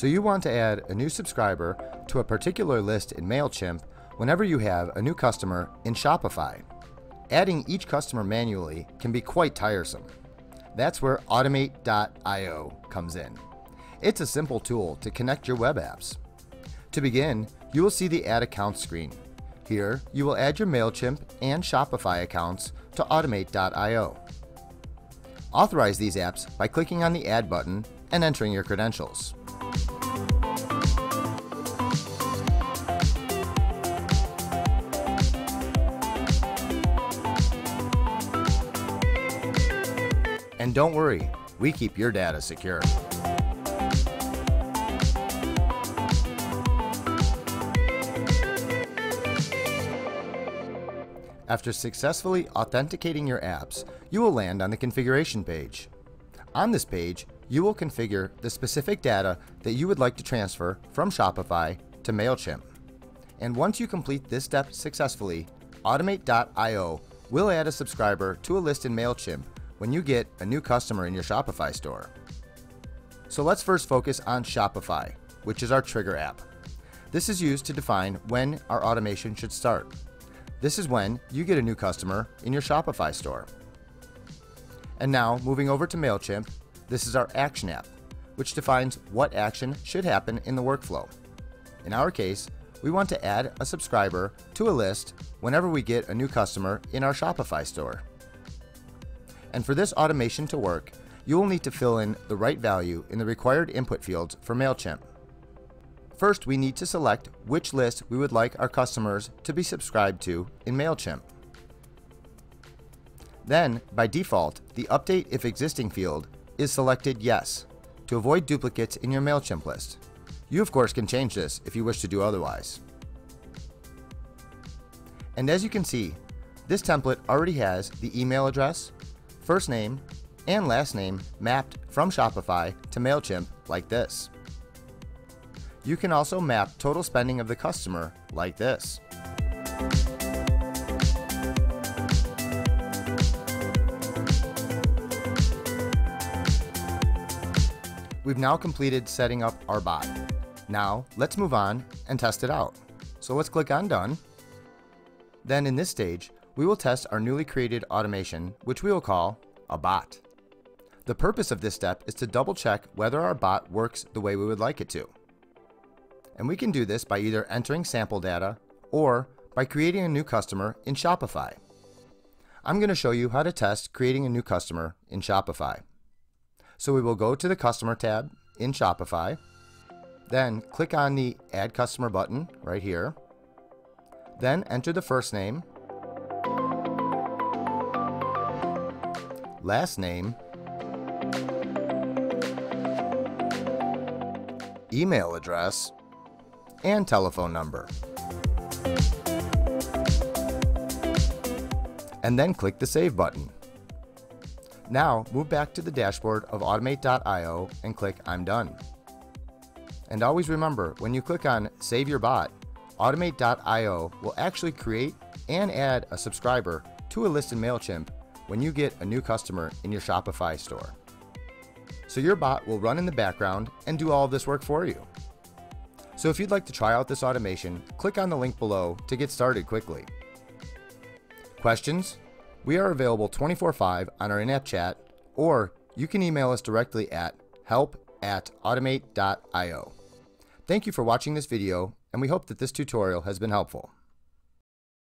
So you want to add a new subscriber to a particular list in MailChimp whenever you have a new customer in Shopify. Adding each customer manually can be quite tiresome. That's where Automate.io comes in. It's a simple tool to connect your web apps. To begin, you will see the Add Account screen. Here, you will add your MailChimp and Shopify accounts to Automate.io. Authorize these apps by clicking on the Add button and entering your credentials. And don't worry, we keep your data secure. After successfully authenticating your apps, you will land on the configuration page. On this page, you will configure the specific data that you would like to transfer from Shopify to MailChimp. And once you complete this step successfully, Automate.io will add a subscriber to a list in MailChimp when you get a new customer in your Shopify store. So let's first focus on Shopify, which is our trigger app. This is used to define when our automation should start. This is when you get a new customer in your Shopify store. And now, moving over to MailChimp, this is our Action app, which defines what action should happen in the workflow. In our case, we want to add a subscriber to a list whenever we get a new customer in our Shopify store. And for this automation to work, you will need to fill in the right value in the required input fields for MailChimp. First, we need to select which list we would like our customers to be subscribed to in MailChimp. Then, by default, the Update If Existing field is selected Yes to avoid duplicates in your MailChimp list. You of course can change this if you wish to do otherwise. And as you can see, this template already has the email address, first name, and last name mapped from Shopify to MailChimp like this. You can also map total spending of the customer like this. We've now completed setting up our bot. Now, let's move on and test it out. So let's click on Done. Then in this stage, we will test our newly created automation, which we will call a bot. The purpose of this step is to double check whether our bot works the way we would like it to and we can do this by either entering sample data or by creating a new customer in Shopify. I'm going to show you how to test creating a new customer in Shopify. So we will go to the Customer tab in Shopify, then click on the Add Customer button right here, then enter the first name, last name, email address, and telephone number. And then click the Save button. Now move back to the dashboard of Automate.io and click I'm done. And always remember, when you click on Save Your Bot, Automate.io will actually create and add a subscriber to a list in MailChimp when you get a new customer in your Shopify store. So your bot will run in the background and do all of this work for you. So if you'd like to try out this automation, click on the link below to get started quickly. Questions? We are available 24-5 on our in-app chat, or you can email us directly at help at automate.io. Thank you for watching this video, and we hope that this tutorial has been helpful.